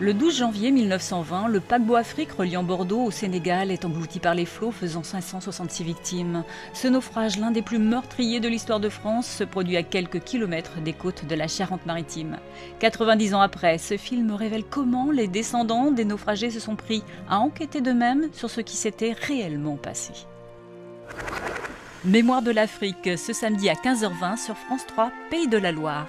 Le 12 janvier 1920, le paquebot Afrique reliant Bordeaux au Sénégal est englouti par les flots, faisant 566 victimes. Ce naufrage, l'un des plus meurtriers de l'histoire de France, se produit à quelques kilomètres des côtes de la Charente-Maritime. 90 ans après, ce film révèle comment les descendants des naufragés se sont pris à enquêter d'eux-mêmes sur ce qui s'était réellement passé. Mémoire de l'Afrique, ce samedi à 15h20 sur France 3, Pays de la Loire.